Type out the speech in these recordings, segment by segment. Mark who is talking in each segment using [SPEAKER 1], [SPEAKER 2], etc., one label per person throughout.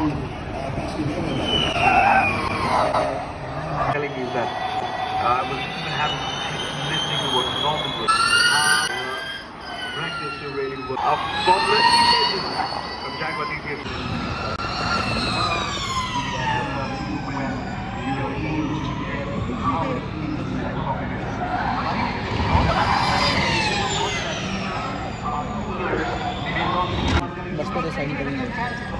[SPEAKER 1] telling you that uh, I was missing what normal was. Uh, practice really work. A formless legend from Jaguar TCS.
[SPEAKER 2] बस को तो sign करेंगे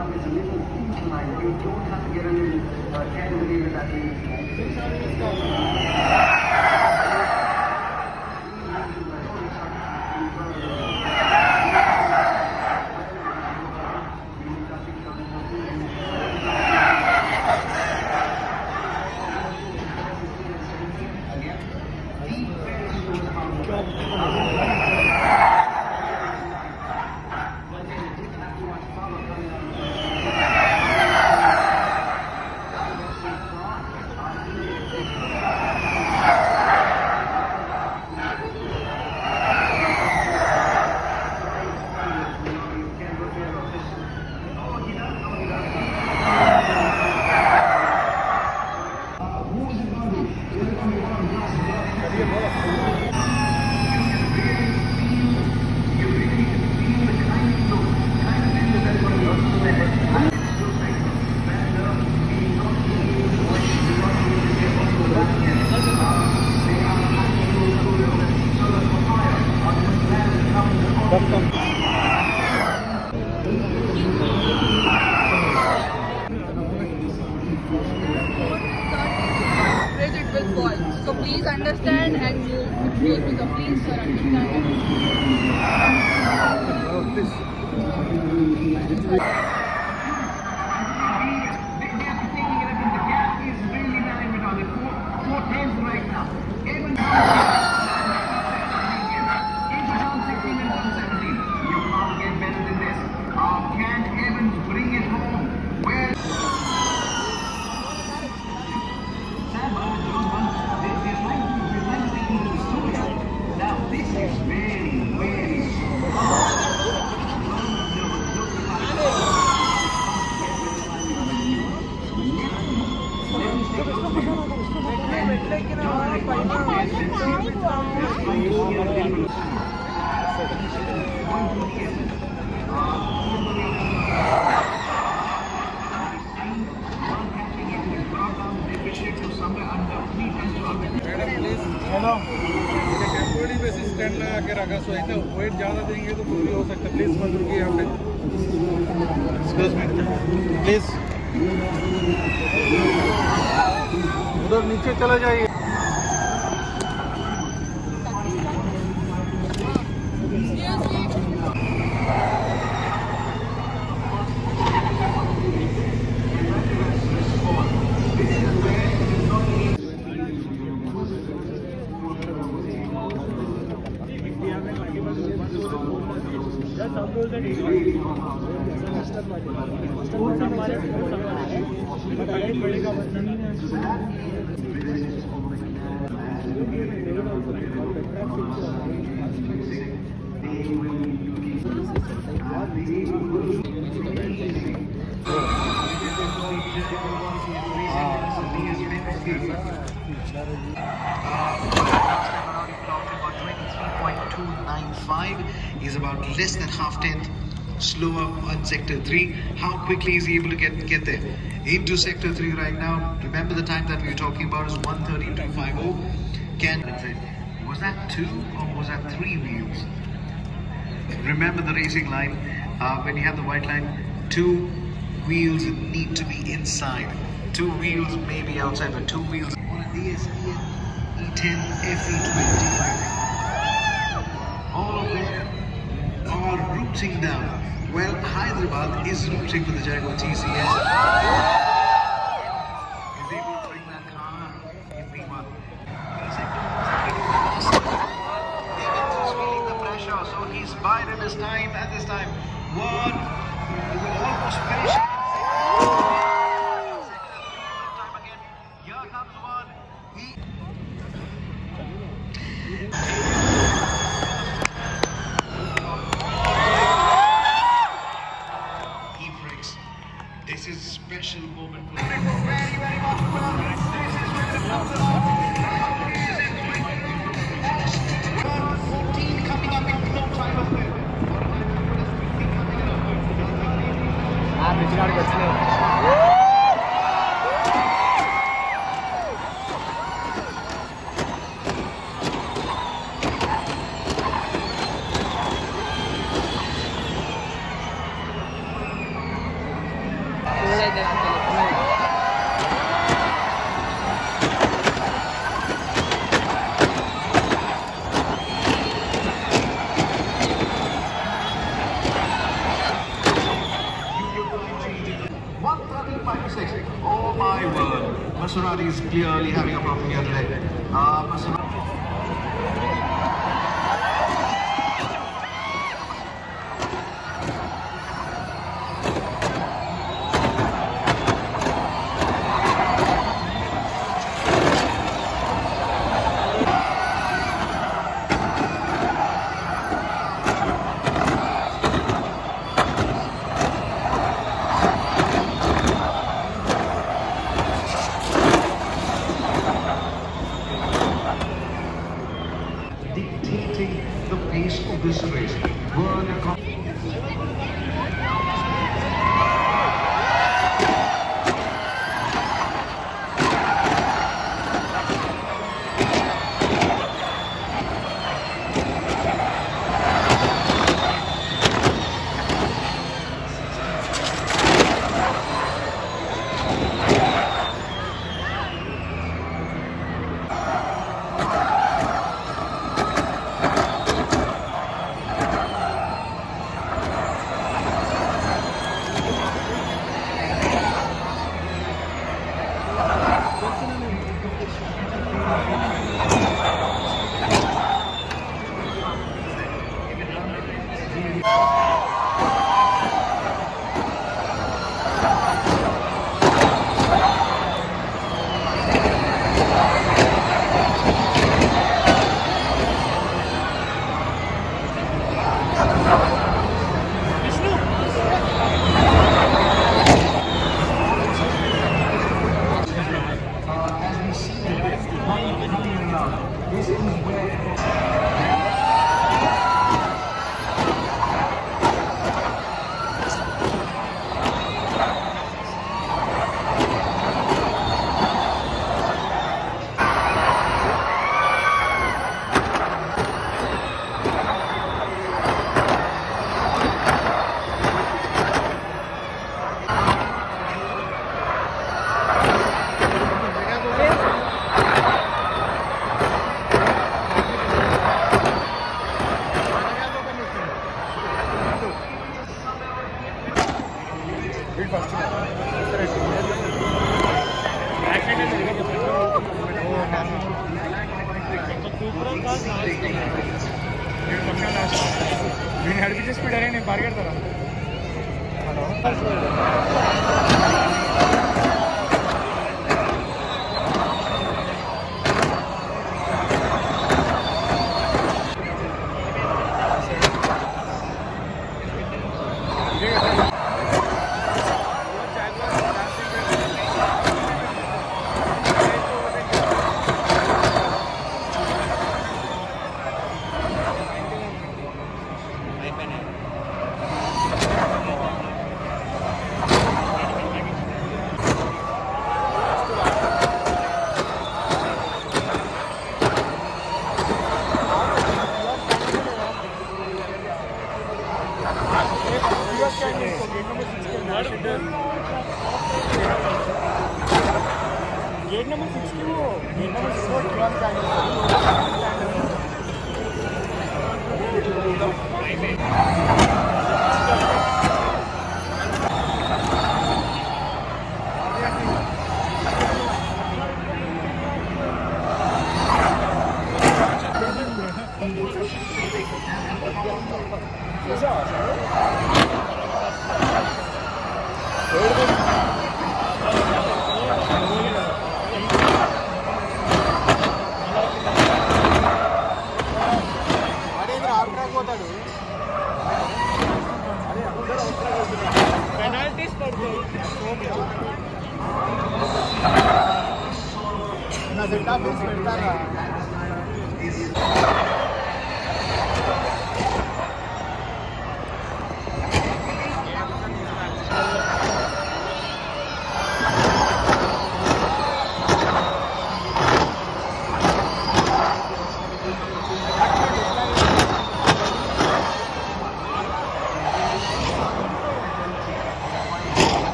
[SPEAKER 3] 8. All the way down, there's a little. You don't have to get uh, away with that little.
[SPEAKER 4] bridge understand and you with me. So please sir, understand.
[SPEAKER 5] के रखा सो इतना wait ज़्यादा देंगे तो भी हो सकता प्लीज़ मत रुकिए यहाँ पे प्लीज़ उधर नीचे चला जाइए।
[SPEAKER 2] He's about less than half tenth slower on sector 3. How quickly is he able to get, get there? Into sector 3 right now. Remember the time that we were talking about is 132.50. Can was that two or was that three wheels? Remember the racing line uh, when you have the white line. Two wheels need to be inside. Two wheels may be outside, but two wheels on a DSE E10 FE20 all of them are rooting down. Well, Hyderabad is rooting for the Jaguar TCS.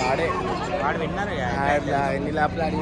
[SPEAKER 2] వాడే వాడు విన్నారు ఎన్ని ల్యాప్లు ఆడి